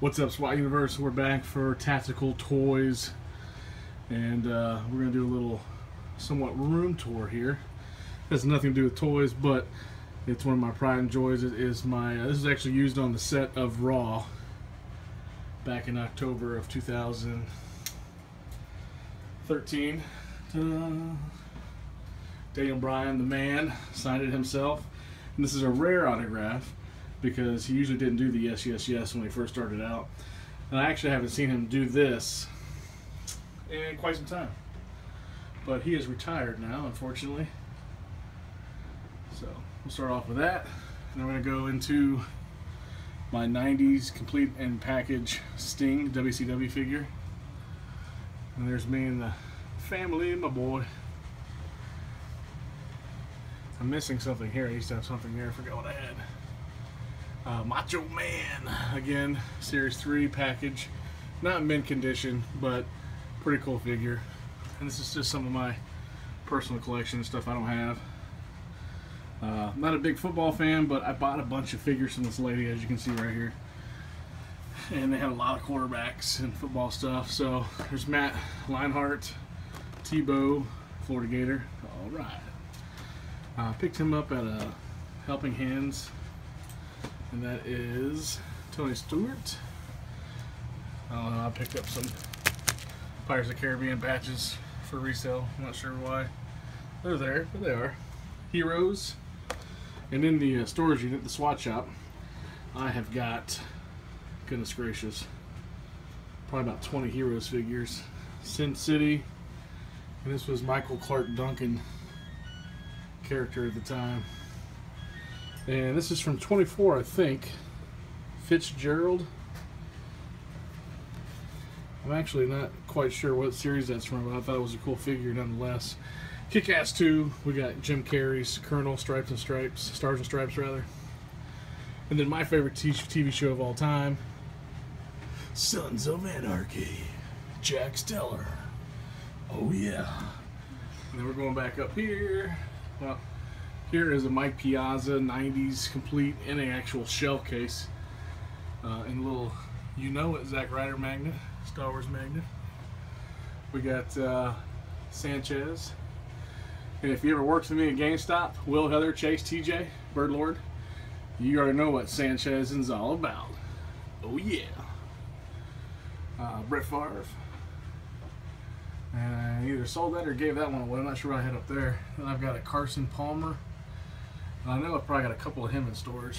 What's up, SWAT Universe? We're back for Tactical Toys, and uh, we're gonna do a little, somewhat room tour here. Has nothing to do with toys, but it's one of my pride and joys. It is my. Uh, this is actually used on the set of Raw back in October of 2013. Daniel Bryan, the man, signed it himself, and this is a rare autograph because he usually didn't do the yes, yes, yes when he first started out. And I actually haven't seen him do this in quite some time. But he is retired now, unfortunately. So we'll start off with that. And I'm going to go into my 90s complete and package Sting WCW figure. And there's me and the family and my boy. I'm missing something here. I used to have something there. I forgot what I had. Uh, Macho Man, again, Series 3 package. Not in mint condition, but pretty cool figure. And this is just some of my personal collection stuff I don't have. Uh, not a big football fan, but I bought a bunch of figures from this lady, as you can see right here. And they had a lot of quarterbacks and football stuff. So there's Matt Leinart, Tebow, Florida Gator. All right. I uh, picked him up at a Helping Hands and that is Tony Stewart. I don't know, I picked up some Pirates of the Caribbean patches for resale. I'm not sure why. They're there, but they are. Heroes. And in the storage unit, the SWAT shop, I have got, goodness gracious, probably about 20 Heroes figures. Sin City, and this was Michael Clarke Duncan character at the time. And this is from 24, I think. Fitzgerald. I'm actually not quite sure what series that's from, but I thought it was a cool figure nonetheless. Kick-Ass 2, we got Jim Carrey's Colonel, Stripes and Stripes, Stars and Stripes rather. And then my favorite TV show of all time, Sons of Anarchy, Jax Teller. Oh yeah. And then we're going back up here. Well, here is a Mike Piazza 90s complete in an actual shell case. Uh, in a little, you know it, Zack Ryder magnet, Star Wars magnet. We got uh, Sanchez. And if you ever worked with me at GameStop, Will, Heather, Chase, TJ, Bird Lord, you already know what Sanchez is all about. Oh yeah. Uh, Brett Favre. And I either sold that or gave that one away. I'm not sure what I had up there. And I've got a Carson Palmer. I know I've probably got a couple of him in storage.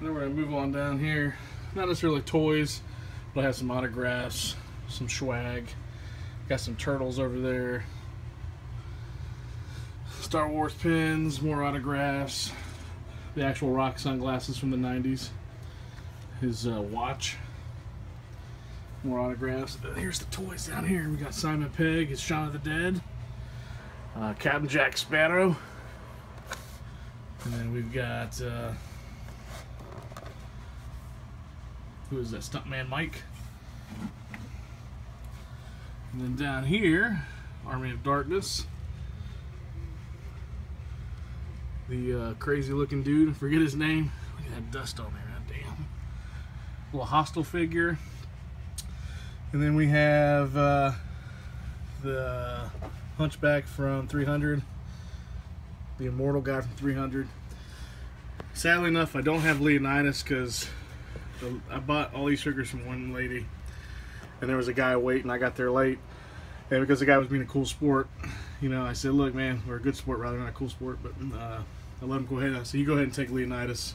Then we're gonna move on down here. Not necessarily toys, but I have some autographs, some swag. Got some turtles over there. Star Wars pins, more autographs. The actual rock sunglasses from the 90s. His uh, watch. More autographs. Here's the toys down here. We got Simon Pegg, his Shaun of the Dead. Uh, Captain Jack Sparrow. And then we've got, uh, who is that, Stuntman Mike. And then down here, Army of Darkness. The uh, crazy looking dude, I forget his name. Look at that dust on there, damn. Little hostile figure. And then we have uh, the Hunchback from 300 the immortal guy from 300. Sadly enough, I don't have Leonidas because I bought all these figures from one lady, and there was a guy waiting. I got there late, and because the guy was being a cool sport, you know, I said, "Look, man, we're a good sport rather than a cool sport." But uh, I let him go ahead. I said, "You go ahead and take Leonidas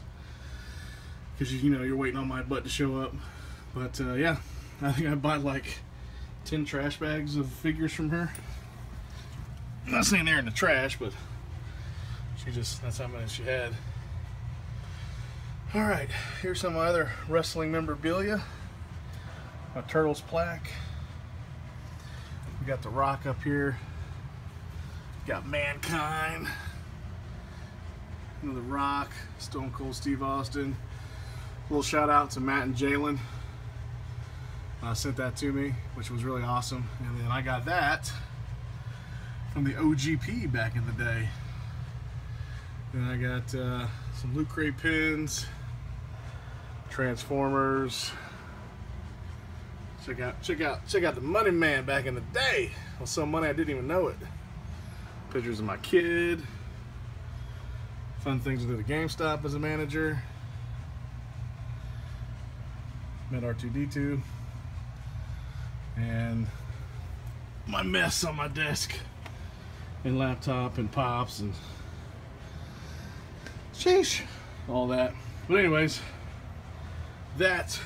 because you, you know you're waiting on my butt to show up." But uh, yeah, I think I bought like 10 trash bags of figures from her. I'm not saying they're in the trash, but she just, that's how many she had. All right, here's some other wrestling memorabilia. A Turtles plaque. We got The Rock up here. got Mankind. The Rock, Stone Cold Steve Austin. A little shout out to Matt and Jalen. Uh, sent that to me, which was really awesome. And then I got that from the OGP back in the day. Then I got uh, some Loot Crate pins, Transformers. Check out, check out, check out the Money Man back in the day. On some money I didn't even know it. Pictures of my kid. Fun things do at GameStop as a manager. Met R2D2. And my mess on my desk. And laptop and pops and sheesh. All that. But anyways, that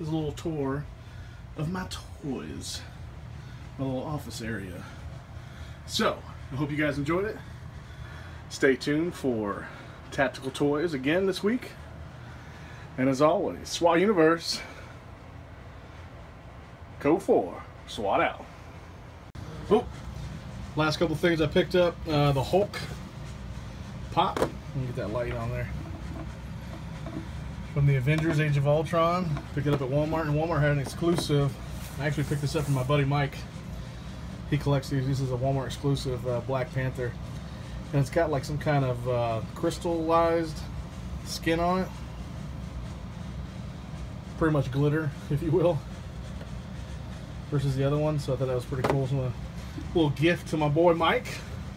is a little tour of my toys. My little office area. So, I hope you guys enjoyed it. Stay tuned for Tactical Toys again this week. And as always, SWAT Universe, Code 4, SWAT out. Oh, last couple things I picked up uh, the Hulk pop. Let me get that light on there. From the Avengers Age of Ultron. Picked it up at Walmart, and Walmart had an exclusive. I actually picked this up from my buddy Mike. He collects these. This is a Walmart exclusive uh, Black Panther. And it's got like some kind of uh, crystallized skin on it. Pretty much glitter, if you will. Versus the other one. So I thought that was pretty cool. So a little gift to my boy Mike.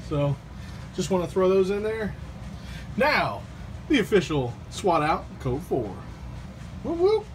So just want to throw those in there. Now, the official SWAT out code 4. Whoop whoop.